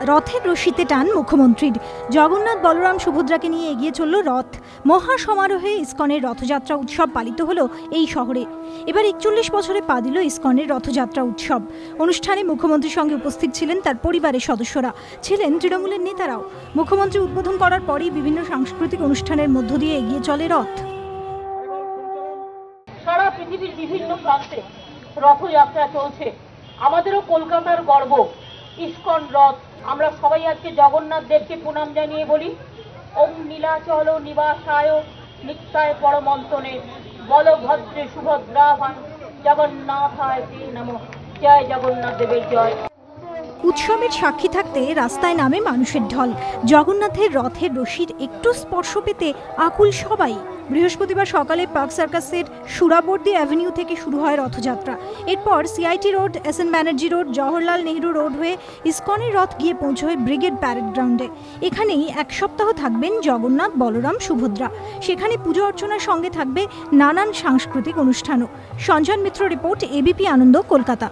রথের রশিতে টান মুখ্যমন্ত্রীর। জগন্নাথ বলরাম সুভদ্রাকে নিয়ে এগিয়ে চলল রথ। মহা সমারোহে ইস্কনের রথযাত্রা উৎসব পালিত হলো এই শহরে। এবার একচল্লিশ বছরে পা দিল ইস্কনের রথযাত্রা উৎসব। অনুষ্ঠানে মুখ্যমন্ত্রীর সঙ্গে উপস্থিত ছিলেন তার পরিবারের সদস্যরা। ছিলেন তৃণমূলের নেতারাও। মুখ্যমন্ত্রী উদ্বোধন করার পরই বিভিন্ন সাংস্কৃতিক অনুষ্ঠানের মধ্য দিয়ে এগিয়ে চলে রথ। রথযাত্রা চলছে। আমাদেরও কলকাতার গর্ব, ইস্কন রথ আমরা সবাই আজকে জগন্নাথ দেবকে প্রণাম জানিয়ে বলি। ওম নীলাচল নিবাসায় নিত্যায় পরমন্তনে বলভদ্রে সুভদ্রাভান জগন্নাথায় নম। জয় জগন্নাথ দেবের জয়। উৎসবের সাক্ষী থাকতে রাস্তায় নামে মানুষের ঢল। জগন্নাথের রথের রশির একটু স্পর্শ পেতে আকুল সবাই। বৃহস্পতিবার সকালে পার্ক সার্কাসের সুরাবর্দী অ্যাভিনিউ থেকে শুরু হয় রথযাত্রা। এরপর CIT road, S N Banerjee road, Jawaharlal Nehru road হয়ে ইসকনের রথ গিয়ে পৌঁছয় ব্রিগেড প্যারেড গ্রাউন্ডে। এখানেই এক সপ্তাহ থাকবেন জগন্নাথ বলরাম সুভদ্রা। সেখানে পুজো অর্চনার সঙ্গে থাকবে নানান সাংস্কৃতিক অনুষ্ঠানও। Sanjan Mitra report ABP Ananda, Kolkata.